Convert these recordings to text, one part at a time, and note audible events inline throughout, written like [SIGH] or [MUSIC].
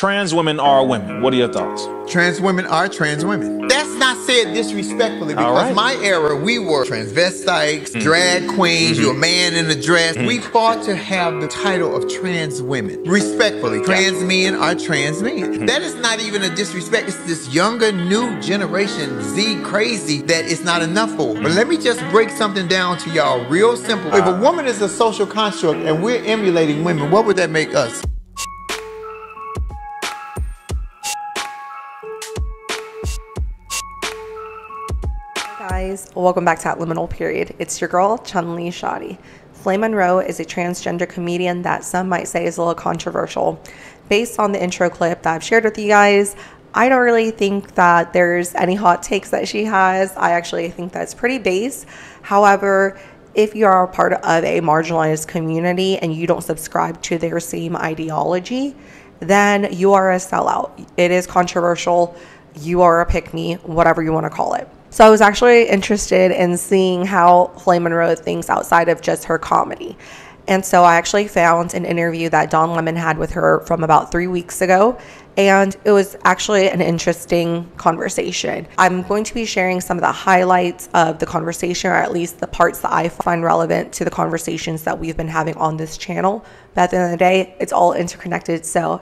Trans women are women. What are your thoughts? Trans women are trans women. That's not said disrespectfully because right. my era, we were transvestites, Mm. drag queens, Mm-hmm. you're a man in a dress. Mm. We fought to have the title of trans women. Respectfully, trans men are trans men. Mm-hmm. That is not even a disrespect. It's this younger, new generation, Z crazy, that it's not enough for. But let me just break something down to y'all real simple. If a woman is a social construct and we're emulating women, what would that make us? Guys, welcome back to At Liminal Period. It's your girl, Chun Li Shawty. Flame Monroe is a transgender comedian that some might say is a little controversial. Based on the intro clip that I've shared with you guys, I don't really think that there's any hot takes that she has. I actually think that's pretty base. However, if you are a part of a marginalized community and you don't subscribe to their same ideology, then you are a sellout. It is controversial. You are a pick me, whatever you want to call it. So I was actually interested in seeing how Flame Monroe thinks outside of just her comedy. And so I actually found an interview that Don Lemon had with her from about three weeks ago. And it was actually an interesting conversation. I'm going to be sharing some of the highlights of the conversation, or at least the parts that I find relevant to the conversations that we've been having on this channel. But at the end of the day, it's all interconnected. So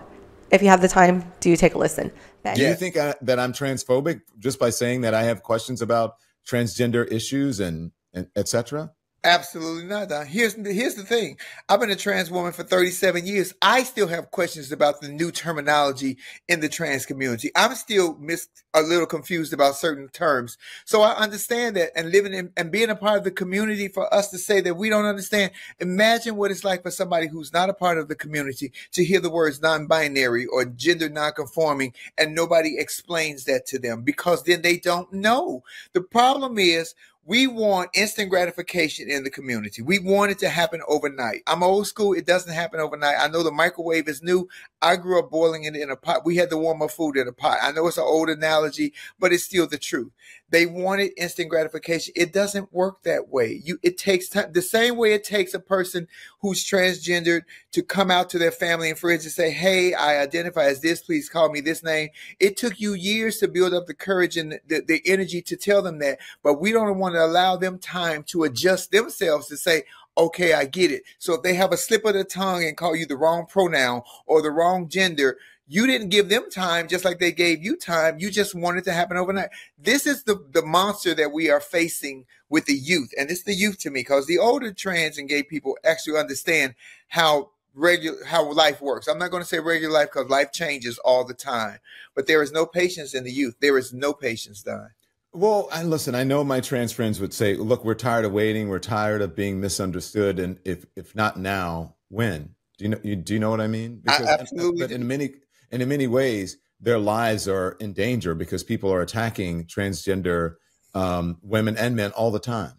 if you have the time, do take a listen. Do you think I, that I'm transphobic just by saying that I have questions about transgender issues and, and etc.? Absolutely not. Don. Here's here's the thing. I've been a trans woman for 37 years. I still have questions about the new terminology in the trans community. I'm still mis- a little confused about certain terms. So I understand that and living in and being a part of the community for us to say that we don't understand. Imagine what it's like for somebody who's not a part of the community to hear the words non-binary or gender non-conforming and nobody explains that to them because then they don't know. The problem is we want instant gratification in the community. We want it to happen overnight. I'm old school. It doesn't happen overnight. I know the microwave is new. I grew up boiling it in a pot. We had to warm up food in a pot. I know it's an old analogy, but it's still the truth. They wanted instant gratification. It doesn't work that way. You, it takes time. The same way it takes a person who's transgendered to come out to their family and friends and say, Hey, I identify as this. Please call me this name. It took you years to build up the courage and the, the energy to tell them that, but we don't want to allow them time to adjust themselves to say, okay, I get it. So if they have a slip of the tongue and call you the wrong pronoun or the wrong gender, you didn't give them time just like they gave you time. You just wanted to happen overnight. This is the, the monster that we are facing with the youth. And it's the youth to me because the older trans and gay people actually understand how regular how life works. I'm not going to say regular life because life changes all the time. But there is no patience in the youth. There is no patience, Don. Well, and listen, I know my trans friends would say, "Look, we're tired of waiting. We're tired of being misunderstood. And if if not now, when? Do you know? You, do you know what I mean? I absolutely But in many and in many ways, their lives are in danger because people are attacking transgender um, women and men all the time.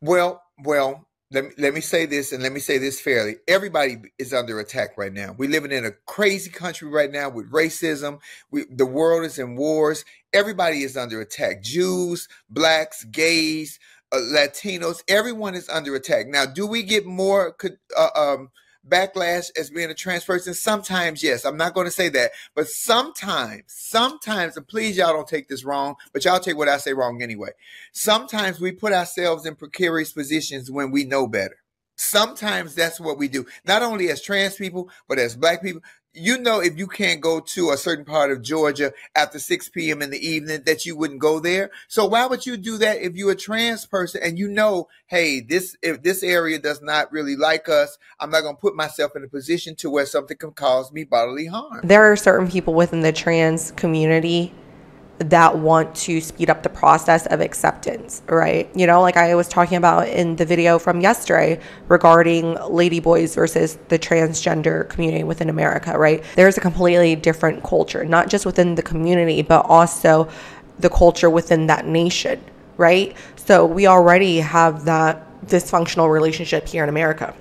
Well, well, let me, let me say this and let me say this fairly. Everybody is under attack right now. We're living in a crazy country right now with racism. We, the world is in wars. Everybody is under attack. Jews, blacks, gays, uh, Latinos, everyone is under attack. Now, do we get more uh, um, backlash as being a trans person? Sometimes, yes. I'm not going to say that, but sometimes, sometimes, and please, y'all don't take this wrong, but y'all take what I say wrong anyway. Sometimes we put ourselves in precarious positions when we know better. Sometimes that's what we do, not only as trans people, but as black people. You know, if you can't go to a certain part of Georgia after 6 p.m. in the evening, that you wouldn't go there. So why would you do that if you're a trans person and you know, hey, this if this area does not really like us, I'm not going to put myself in a position to where something can cause me bodily harm. There are certain people within the trans community that want to speed up the process of acceptance, right? You know, like I was talking about in the video from yesterday regarding ladyboys versus the transgender community within America, right? There's a completely different culture, not just within the community, but also the culture within that nation, right? So we already have that dysfunctional relationship here in America.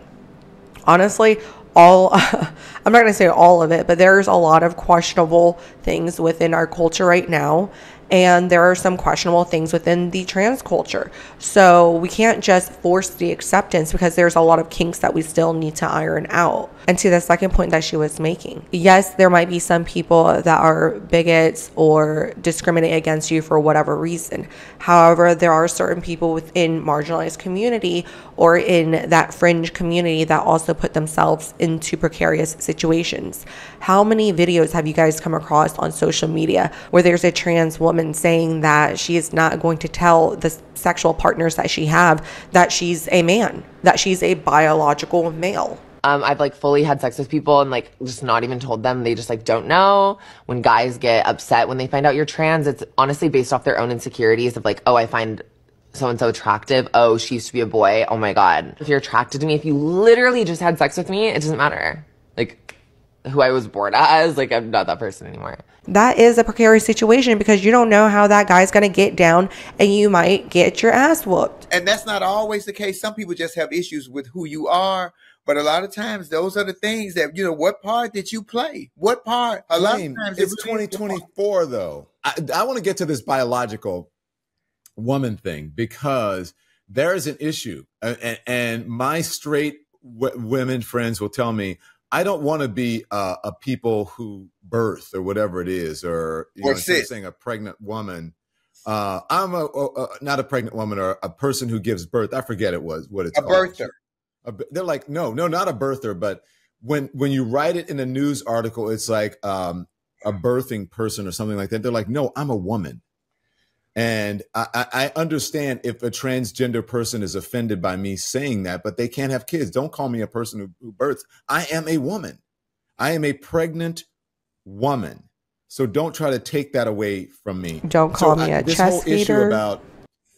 Honestly, all [LAUGHS] I'm not going to say all of it, but there's a lot of questionable things within our culture right now. and there are some questionable things within the trans culture. So we can't just force the acceptance because there's a lot of kinks that we still need to iron out. And to the second point that she was making, yes, there might be some people that are bigots or discriminate against you for whatever reason. However, there are certain people within marginalized community or in that fringe community that also put themselves into precarious situations. How many videos have you guys come across on social media where there's a trans woman saying that she is not going to tell the sexual partners that she have that she's a man, that she's a biological male? Um, I've like fully had sex with people and like just not even told them. They just like don't know. When guys get upset when they find out you're trans, it's honestly based off their own insecurities of like, oh, I find so and so attractive. Oh, she used to be a boy. Oh my God. If you're attracted to me, if you literally just had sex with me, it doesn't matter. Like who I was born as, like I'm not that person anymore. That is a precarious situation because you don't know how that guy's going to get down and you might get your ass whooped. And that's not always the case. Some people just have issues with who you are. But a lot of times, those are the things that you know. What part did you play? What part? A lot of times, it's 2024 though. I, I want to get to this biological woman thing because there is an issue, and, and my straight w- women friends will tell me I don't want to be uh, a people who birth or whatever it is, or you or know, saying a pregnant woman. Uh, I'm a, a, a, not a pregnant woman or a person who gives birth. I forget it was what it's a called. birther. They're like, no, no, not a birther, but when when you write it in a news article, it's like um, a birthing person or something like that. They're like, no, I'm a woman. And I, I, understand if a transgender person is offended by me saying that, but they can't have kids. Don't call me a person who, who births. I am a woman. I am a pregnant woman. So don't try to take that away from me. Don't call so me I, a this chest whole feeder. issue about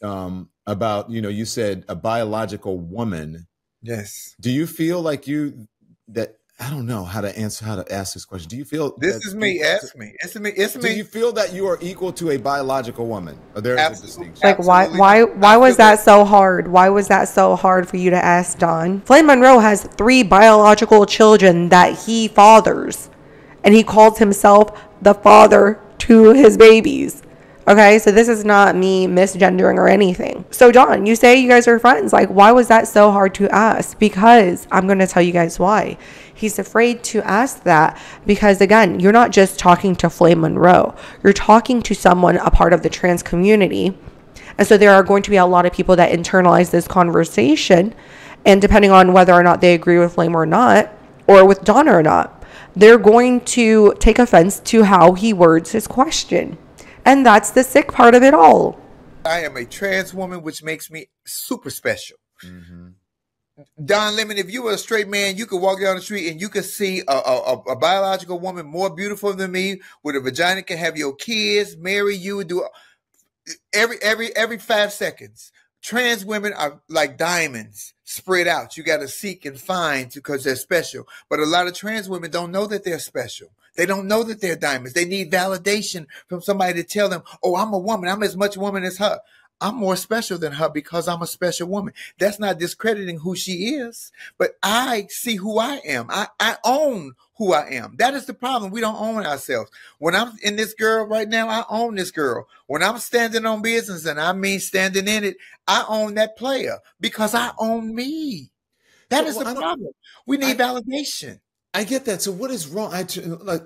um, about you know you said a biological woman. Yes. Do you feel like you that I don't know how to answer how to ask this question. Do you feel this is me? Ask me. It's me. It's me. Do you feel that you are equal to a biological woman? Or there is Absolutely. a distinction. Like why why why was that so hard? Why was that so hard for you to ask Don? Flame Monroe has three biological children that he fathers, and he calls himself the father to his babies. Okay, so this is not me misgendering or anything. So, Don, you say you guys are friends. Like, why was that so hard to ask? Because I'm going to tell you guys why. He's afraid to ask that because, again, you're not just talking to Flame Monroe, you're talking to someone a part of the trans community. And so, there are going to be a lot of people that internalize this conversation. And depending on whether or not they agree with Flame or not, or with Donna or not, they're going to take offense to how he words his question. And that's the sick part of it all. I am a trans woman, which makes me super special. Mm-hmm. Don Lemon, if you were a straight man, you could walk down the street and you could see a, a, a, biological woman more beautiful than me with a vagina, can have your kids, marry you, and do every every every five seconds. Trans women are like diamonds spread out. You got to seek and find because they're special. But a lot of trans women don't know that they're special. They don't know that they're diamonds. They need validation from somebody to tell them, oh, I'm a woman. I'm as much woman as her. I'm more special than her because I'm a special woman. That's not discrediting who she is, but I see who I am. I, I own who I am. That is the problem. We don't own ourselves. When I'm in this girl right now, I own this girl. When I'm standing on business, and I mean standing in it, I own that player because I own me. That so, is the problem. We need I, validation. I get that. So what is wrong? I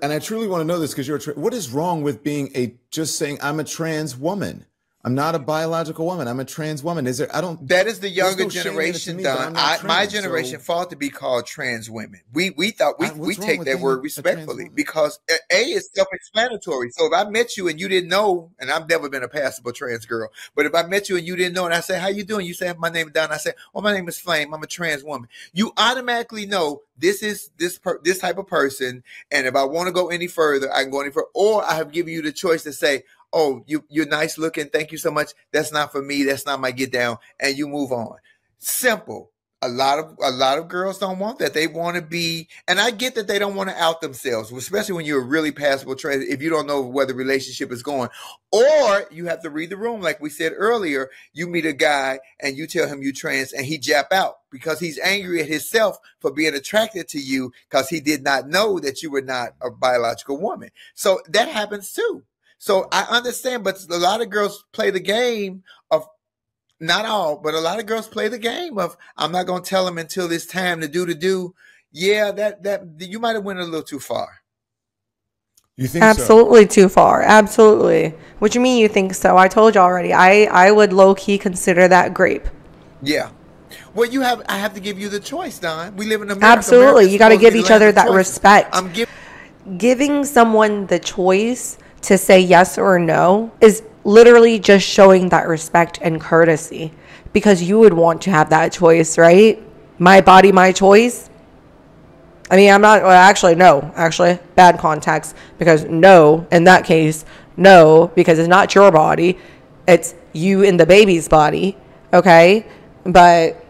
and I truly want to know this because you're. A, what is wrong with being a just saying I'm a trans woman? I'm not a biological woman. I'm a trans woman. Is there? I don't. That is the younger no generation, Don. I, my generation so. fought to be called trans women. We we thought we I, we take that word respectfully because a is self-explanatory. So if I met you and you didn't know, and I've never been a passable trans girl, but if I met you and you didn't know, and I say, "How you doing?" You say, "My name is Don." I say, "Well, oh, my name is Flame. I'm a trans woman." You automatically know this is this per, this type of person, and if I want to go any further, I can go any further, or I have given you the choice to say, oh, you you're nice looking, thank you so much. That's not for me. That's not my get down, and you move on. Simple. A lot of a lot of girls don't want that. They want to be, and I get that they don't want to out themselves, especially when you're a really passable trade. If you don't know where the relationship is going, or you have to read the room, like we said earlier. You meet a guy and you tell him you trans, and he jap out because he's angry at himself for being attracted to you because he did not know that you were not a biological woman. So that happens too. So I understand, but a lot of girls play the game of not all, but a lot of girls play the game of I'm not going to tell them until it's time to do to do. Yeah, that that you might have went a little too far. You think Absolutely too far. Absolutely. What you mean you think so? I told you already. I I would low key consider that grape. Yeah. Well, you have. I have to give you the choice, Don. We live in America. Absolutely. America's You got to give each other that choices. respect. I'm giving. Giving someone the choice to say yes or no is literally just showing that respect and courtesy because you would want to have that choice, right? My body, my choice. I mean, I'm not, well, actually, no, actually, bad context because no, in that case, no, because it's not your body, it's you in the baby's body, okay? But,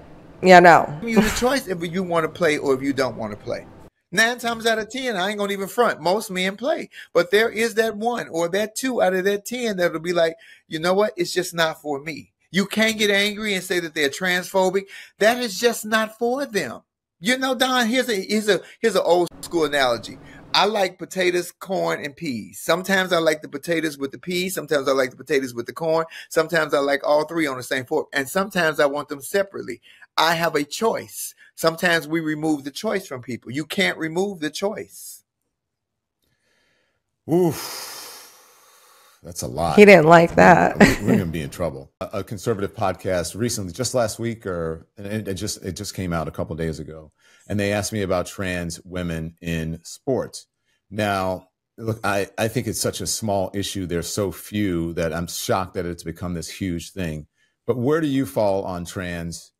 yeah, no. you have the choice if you want to play or if you don't want to play. Nine times out of ten, I ain't gonna even front. Most men play, but there is that one or that two out of that ten that'll be like, you know what? It's just not for me. You can't get angry and say that they're transphobic. That is just not for them. You know, Don. Here's a here's a here's an old school analogy. I like potatoes, corn, and peas. Sometimes I like the potatoes with the peas. Sometimes I like the potatoes with the corn. Sometimes I like all three on the same fork. And sometimes I want them separately. I have a choice. Sometimes we remove the choice from people. You can't remove the choice. Oof. That's a lot. He didn't like that. We're going to be in trouble. A, a conservative podcast recently, just last week, or and it, it just it just came out a couple days ago, and they asked me about trans women in sports. Now, look, I I think it's such a small issue. There's so few that I'm shocked that it's become this huge thing. But where do you fall on trans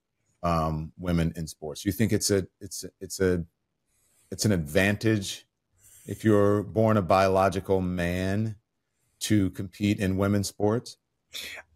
um, women in sports? You think it's a it's it's a it's an advantage if you're born a biological man to compete in women's sports?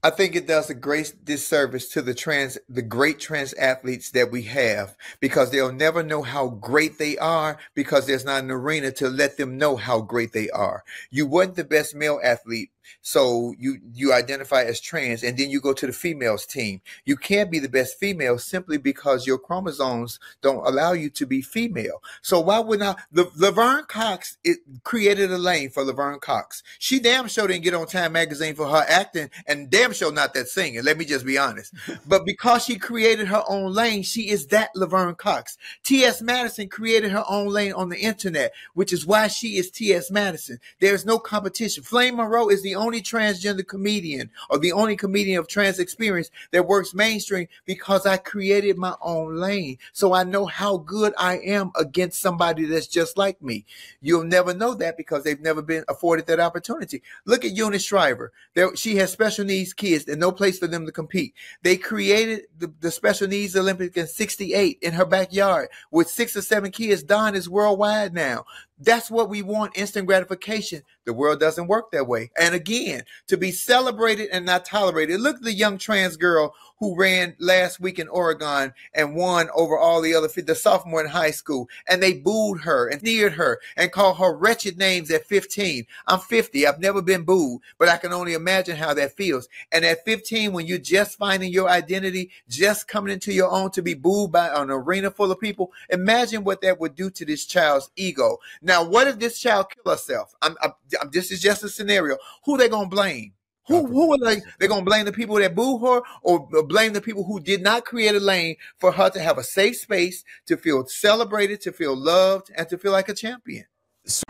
I think it does a great disservice to the trans, the great trans athletes that we have, because they'll never know how great they are because there's not an arena to let them know how great they are. You weren't the best male athlete, so you you identify as trans, and then you go to the females team. You can't be the best female simply because your chromosomes don't allow you to be female. So why would not the Laverne Cox it created a lane for Laverne Cox? She damn sure didn't get on Time magazine for her acting, and damn sure not that singing. Let me just be honest. [LAUGHS] but because she created her own lane, she is that Laverne Cox. T.S. Madison created her own lane on the internet, which is why she is T.S. Madison. There's no competition. Flame Monroe is the only transgender comedian or the only comedian of trans experience that works mainstream because I created my own lane. So I know how good I am against somebody that's just like me. You'll never know that because they've never been afforded that opportunity. Look at Eunice Shriver. There, she has special needs kids and no place for them to compete. They created the, the special needs Olympic in 68 in her backyard with six or seven kids. Don is worldwide now. That's what we want instant gratification. The world doesn't work that way. And again, to be celebrated and not tolerated. Look at the young trans girl who ran last week in Oregon and won over all the other, the sophomore in high school. And they booed her and sneered her and called her wretched names at 15. I'm 50. I've never been booed, but I can only imagine how that feels. And at 15, when you're just finding your identity, just coming into your own to be booed by an arena full of people, imagine what that would do to this child's ego. Now, what if this child kill herself? I'm, I'm, I'm- this is just a scenario. Who they gonna blame? Who who are they? They're gonna blame the people that boo her, or blame the people who did not create a lane for her to have a safe space to feel celebrated, to feel loved, and to feel like a champion.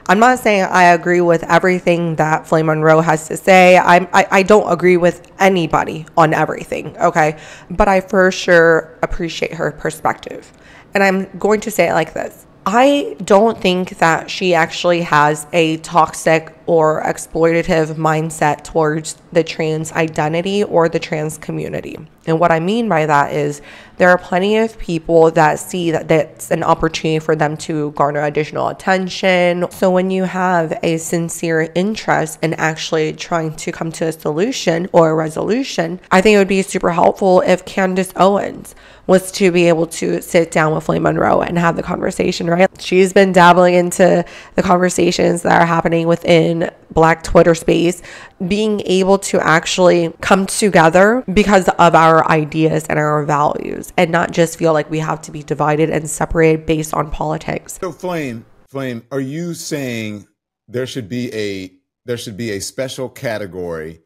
I'm not saying I agree with everything that Flame Monroe has to say. I'm, I, I don't agree with anybody on everything, okay? But I for sure appreciate her perspective. And I'm going to say it like this I don't think that she actually has a toxic or exploitative mindset towards the trans identity or the trans community. And what I mean by that is there are plenty of people that see that that's an opportunity for them to garner additional attention. So when you have a sincere interest in actually trying to come to a solution or a resolution, I think it would be super helpful if Candace Owens was to be able to sit down with Flame Monroe and have the conversation, right? She's been dabbling into the conversations that are happening within Black Twitter space, being able to actually come together because of our ideas and our values and not just feel like we have to be divided and separated based on politics. So, Flame, Flame, are you saying there should be a there should be a special category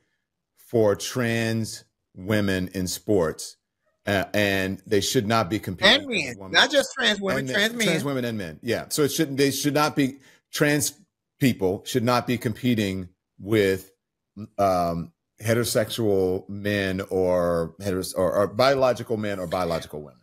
for trans women in sports, uh, and they should not be competing. And men, not just trans women, trans men, trans women and men. Yeah, so it shouldn't. They should not be trans people should not be competing with um, heterosexual men or, heteros- or, or biological men or biological women.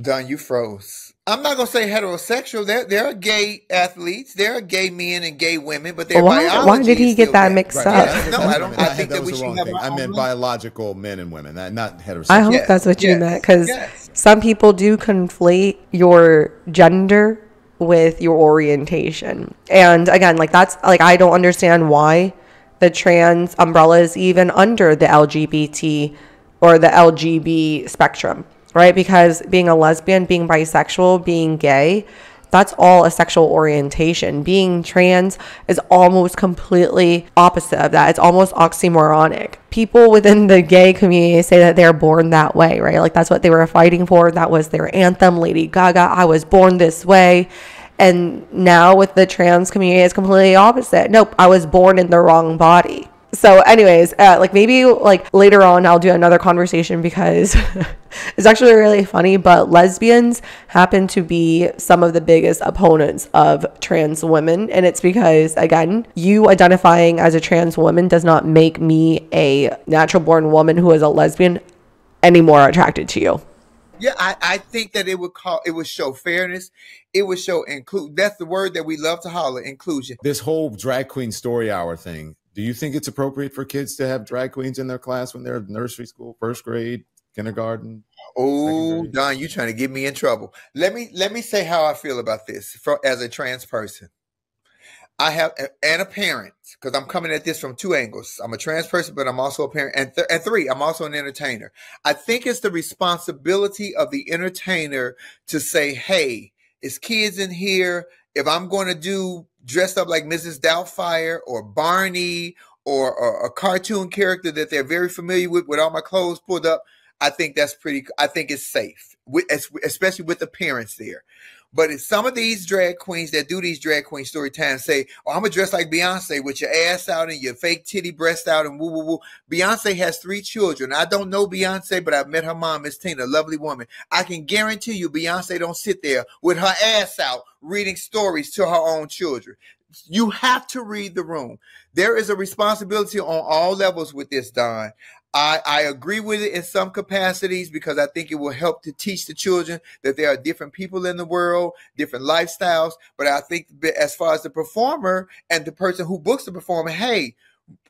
Don, you froze. I'm not gonna say heterosexual. There, there are gay athletes. There are gay men and gay women, but their Why- biology. why did he get that gay. mixed Right, up? yeah, No, I don't- I that- think that we was the should wrong have thing. I meant biological men and women, not, not heterosexual. I hope Yes, that's what you yes, meant because yes. some people do conflate your gender with your orientation. And again, like that's like I don't understand why the trans umbrella is even under the LGBT or the LGB spectrum, right? Because being a lesbian, being bisexual, being gay, that's all a sexual orientation. Being trans is almost completely opposite of that. It's almost oxymoronic. People within the gay community say that they're born that way, right? Like that's what they were fighting for. That was their anthem. Lady Gaga, I was born this way. And now with the trans community, it's completely opposite. Nope, I was born in the wrong body. So, anyways, uh, like maybe like later on, I'll do another conversation because [LAUGHS] it's actually really funny. But lesbians happen to be some of the biggest opponents of trans women, and it's because again, you identifying as a trans woman does not make me a natural born woman who is a lesbian any more attracted to you. Yeah, I, I think that it would call it would show fairness. It would show include. That's the word that we love to holler inclusion. This whole drag queen story hour thing. Do you think it's appropriate for kids to have drag queens in their class when they're in nursery school, first grade, kindergarten? Oh, Don, you trying to get me in trouble. Let me let me say how I feel about this for, as a trans person. I have and a parent because I'm coming at this from two angles. I'm a trans person, but I'm also a parent, and th- and three, I'm also an entertainer. I think it's the responsibility of the entertainer to say, "Hey, it's kids in here. If I'm going to do dressed up like Mrs. Doubtfire or Barney or, or a cartoon character that they're very familiar with, with all my clothes pulled up, I think that's pretty. I think it's safe, with, especially with the parents there. But if some of these drag queens that do these drag queen story times say, "Oh, I'm gonna dress like Beyonce with your ass out and your fake titty breast out and woo woo woo," Beyonce has three children. I don't know Beyonce, but I've met her mom, Miss Tina, lovely woman. I can guarantee you, Beyonce don't sit there with her ass out reading stories to her own children. You have to read the room. There is a responsibility on all levels with this, Don. I, I agree with it in some capacities because I think it will help to teach the children that there are different people in the world, different lifestyles. But I think as far as the performer and the person who books the performer, hey,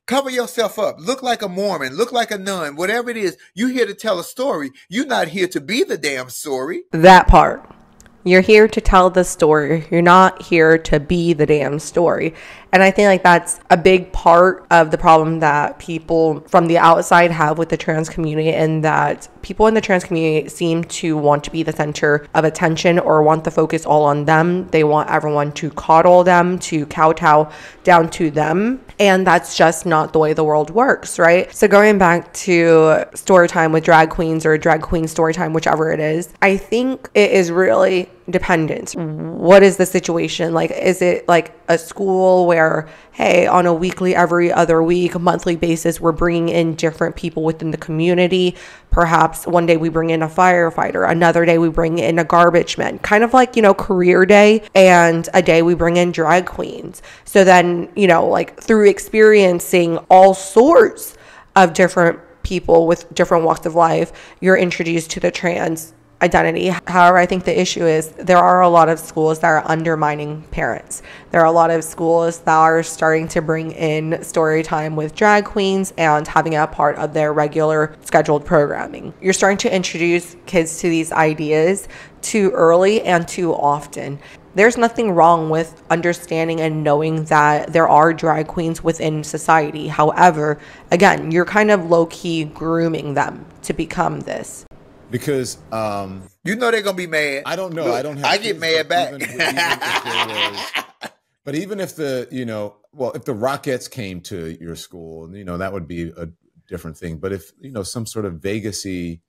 cover yourself up. Look like a Mormon, look like a nun, whatever it is. You're here to tell a story. You're not here to be the damn story. That part. You're here to tell the story. You're not here to be the damn story. And I think like that's a big part of the problem that people from the outside have with the trans community and that people in the trans community seem to want to be the center of attention or want the focus all on them. They want everyone to coddle them, to kowtow down to them. And that's just not the way the world works, right? So going back to story time with drag queens or drag queen story time, whichever it is, I think it is really dependent. What is the situation? Like, is it like a school where, hey, on a weekly, every other week, monthly basis, we're bringing in different people within the community? Perhaps one day we bring in a firefighter, another day we bring in a garbage man, kind of like, you know, career day, and a day we bring in drag queens. So then, you know, like through experiencing all sorts of different people with different walks of life, you're introduced to the trans identity. However, I think the issue is there are a lot of schools that are undermining parents. There are a lot of schools that are starting to bring in story time with drag queens and having a part of their regular scheduled programming. You're starting to introduce kids to these ideas too early and too often. There's nothing wrong with understanding and knowing that there are drag queens within society. However, again, you're kind of low key grooming them to become this. Because um, You know they're gonna be mad. I don't know. Look, I don't have. I get kids, mad but back. even- even was- [LAUGHS] but even if the you know, well, if the Rockettes came to your school, you know, that would be a different thing. But if you know some sort of Vegasy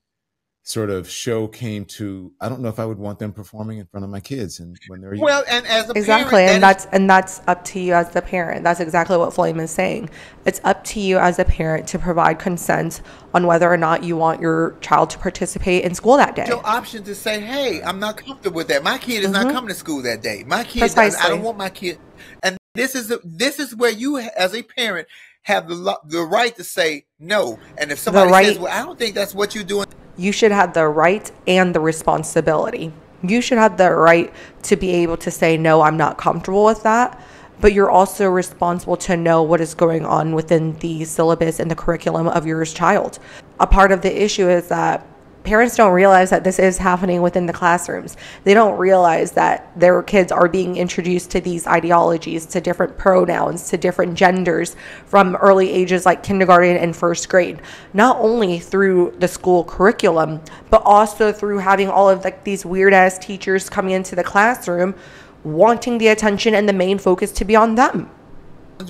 sort of show came to i don't know if i would want them performing in front of my kids and when they're young. Well, and as a Exactly, parent, and that that's and that's up to you as the parent. That's exactly what Flame is saying. It's up to you as a parent to provide consent on whether or not you want your child to participate in school that day. is your option to say, "Hey, I'm not comfortable with that. My kid is not mm-hmm. coming to school that day. My kid, I, I don't want my kid." And this is the, this is where you, as a parent, have the the right to say no. And if somebody right- says, "Well, I don't think that's what you're doing," you should have the right and the responsibility. You should have the right to be able to say, no, I'm not comfortable with that. But you're also responsible to know what is going on within the syllabus and the curriculum of your child. A part of the issue is that parents don't realize that this is happening within the classrooms. They don't realize that their kids are being introduced to these ideologies, to different pronouns, to different genders from early ages like kindergarten and first grade. Not only through the school curriculum, but also through having all of like these weird ass teachers coming into the classroom wanting the attention and the main focus to be on them.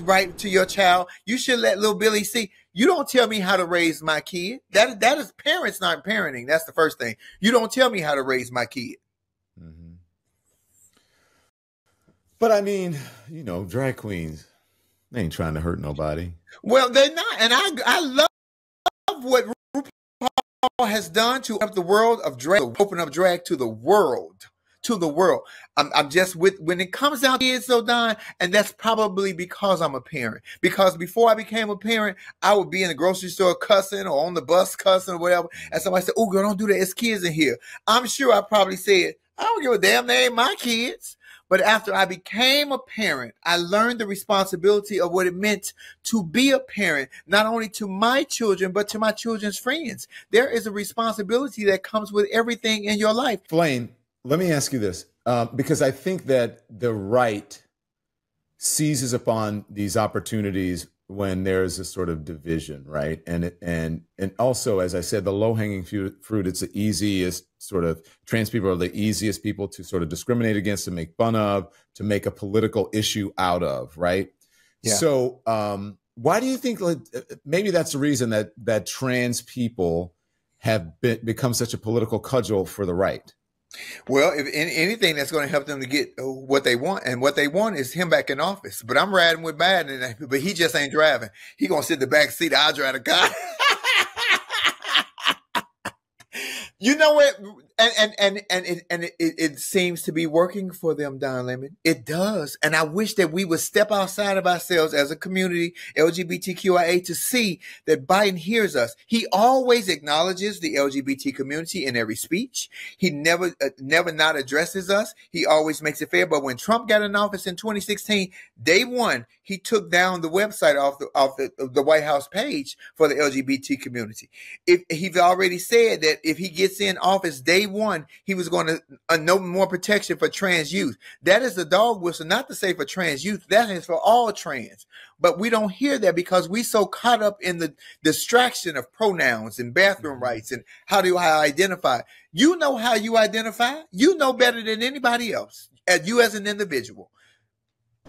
right to your child, you should let little Billy see. You don't tell me how to raise my kid. That that is parents not parenting. That's the first thing. You don't tell me how to raise my kid. Mhm. but i mean you know drag queens they ain't trying to hurt nobody Well, they're not, and I I love what RuPaul has done to open up the world of drag, open up drag to the world, to the world. I'm, I'm just with when it comes out kids, so Don, and that's probably because I'm a parent. Because before I became a parent, I would be in the grocery store cussing or on the bus cussing or whatever, and somebody said, "Oh, girl, don't do that. It's kids in here." I'm sure I probably said, "I don't give a damn. They ain't my kids." But after I became a parent, I learned the responsibility of what it meant to be a parent, not only to my children, but to my children's friends. There is a responsibility that comes with everything in your life. Flame, let me ask you this, um, because I think that the right seizes upon these opportunities when there's a sort of division, right? And and and also, as I said, the low hanging fruit. It's the easiest sort of trans people are the easiest people to sort of discriminate against, to make fun of, to make a political issue out of, right? Yeah. So, um, why do you think like maybe that's the reason that that trans people have been, become such a political cudgel for the right? Well, if anything that's going to help them to get uh, what they want, and what they want is him back in office. But I'm riding with Biden, but he just ain't driving. He gonna sit in the back seat. I'll drive the car. [LAUGHS] you know what? And and and and it, and it, it seems to be working for them, Don Lemon. It does, and I wish that we would step outside of ourselves as a community, LGBTQIA, to see that Biden hears us. He always acknowledges the LGBT community in every speech. He never uh, never not addresses us. He always makes it fair. But when Trump got in office in 2016, day one, he took down the website off the off the, the White House page for the LGBT community. If he's already said that if he gets in office day one, he was going to uh, no more protection for trans youth. That is the dog whistle, not to say for trans youth. That is for all trans. But we don't hear that because we so caught up in the distraction of pronouns and bathroom rights and how do I identify. You know how you identify. You know better than anybody else. As you as an individual.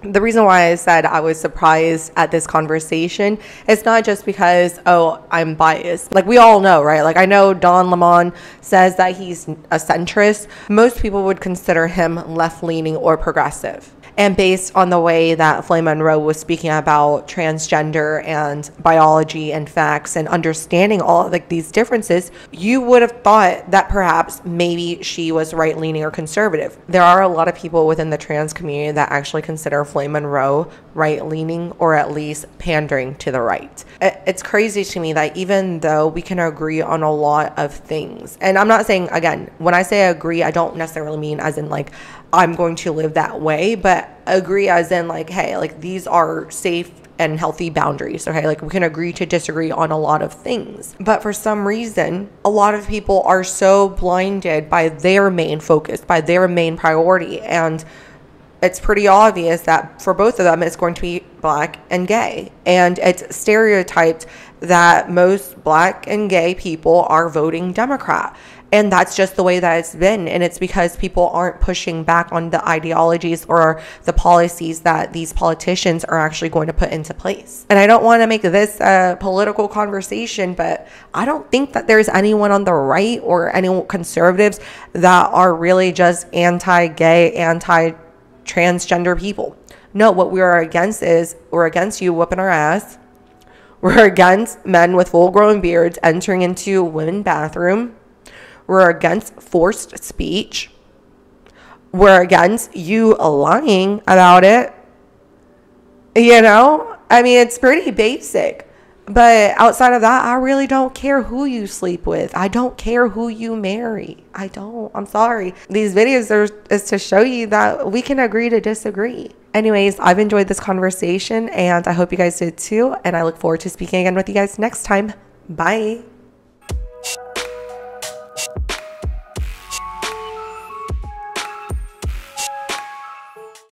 The reason why I said I was surprised at this conversation is not just because, oh, I'm biased. Like, we all know, right? Like, I know Don Lemon says that he's a centrist. Most people would consider him left leaning or progressive. And based on the way that Flame Monroe was speaking about transgender and biology and facts and understanding all of like these differences, you would have thought that perhaps maybe she was right leaning or conservative. There are a lot of people within the trans community that actually consider Flame Monroe right leaning or at least pandering to the right. It's crazy to me that even though we can agree on a lot of things, and I'm not saying, again, when I say agree, I don't necessarily mean as in like, I'm going to live that way, but agree as in like, hey, like these are safe and healthy boundaries. Okay, like we can agree to disagree on a lot of things. But for some reason, a lot of people are so blinded by their main focus, by their main priority. And it's pretty obvious that for both of them, it's going to be black and gay. And it's stereotyped that most black and gay people are voting Democrat. And that's just the way that it's been. And it's because people aren't pushing back on the ideologies or the policies that these politicians are actually going to put into place. And I don't want to make this a political conversation, but I don't think that there's anyone on the right or any conservatives that are really just anti gay, anti transgender people. No, what we are against is we're against you whooping our ass. We're against men with full grown beards entering into women bathroom. We're against forced speech. We're against you lying about it. You know, I mean, it's pretty basic. But outside of that, I really don't care who you sleep with. I don't care who you marry. I don't. I'm sorry. These videos are is to show you that we can agree to disagree. Anyways, I've enjoyed this conversation and I hope you guys did too. And I look forward to speaking again with you guys next time. Bye.